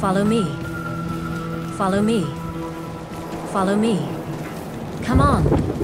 Follow me. Follow me. Follow me. Come on.